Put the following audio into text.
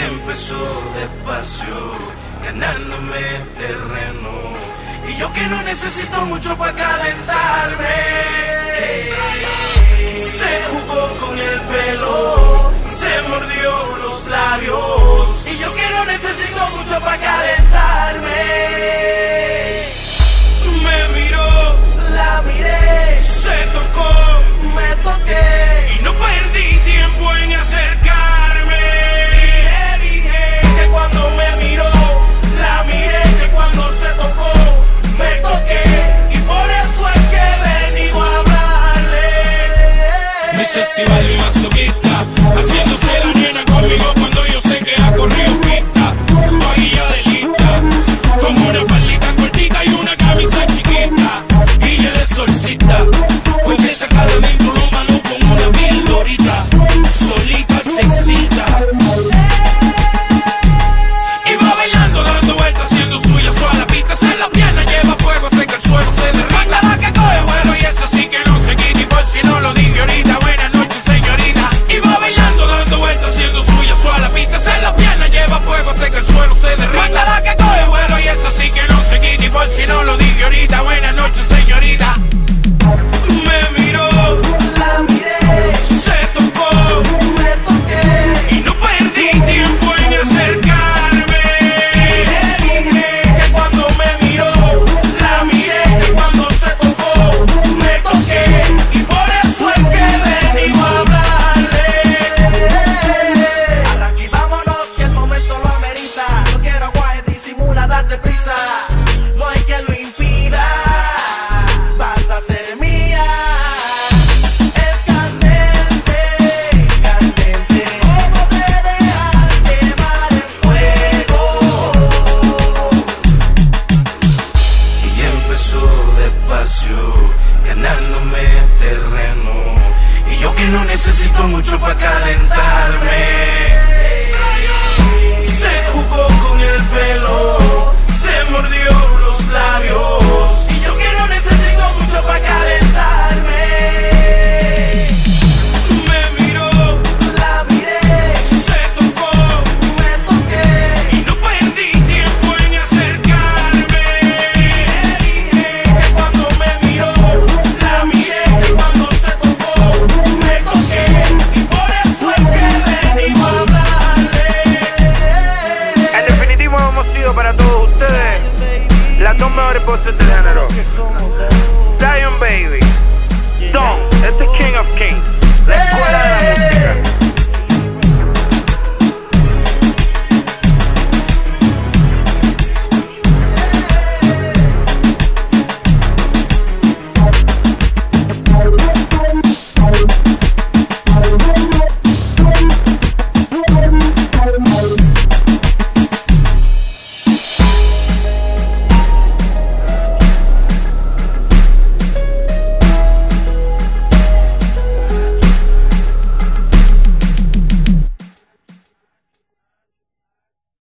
empezó despacio, ganándome terreno. Y yo que no necesito mucho para calentarme, se jugó con el pelo. obsesiva y masoquista, haciéndose la nena conmigo. hace que el suelo se derrame. paso despacio, ganándome terreno. Y yo que no necesito mucho para calentarme. cosas del género.